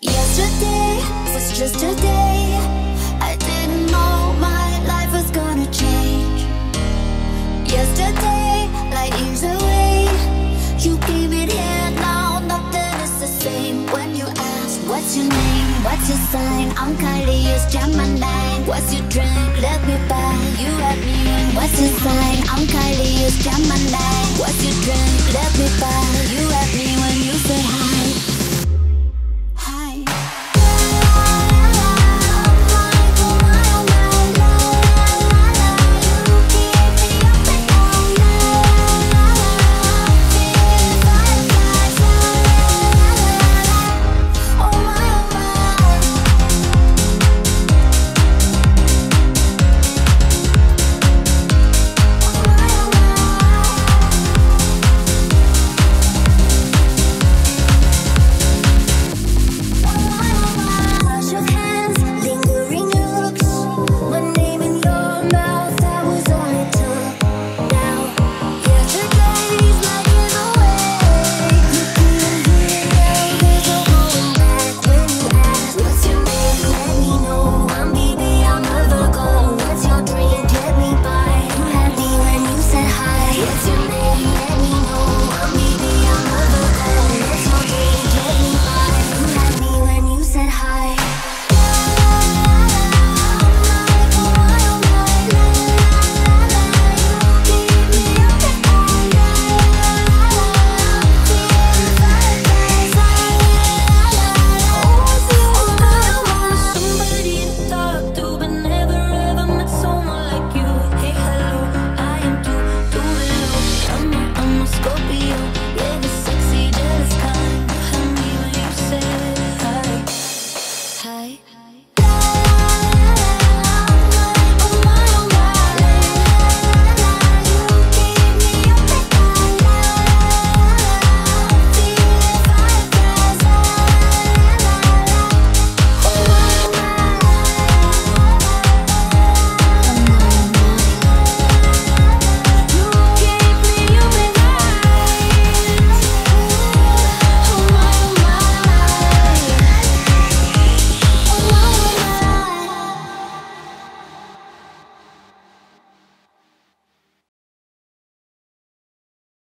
Yesterday was just a day. I didn't know my life was gonna change. Yesterday, light years away, you came in here now. Nothing is the same. When you ask, What's your name? What's your sign? I'm Kylie, it's Gemini. What's your drink? Let me buy you at me. What's your sign? I'm Kylie, it's Gemini. What's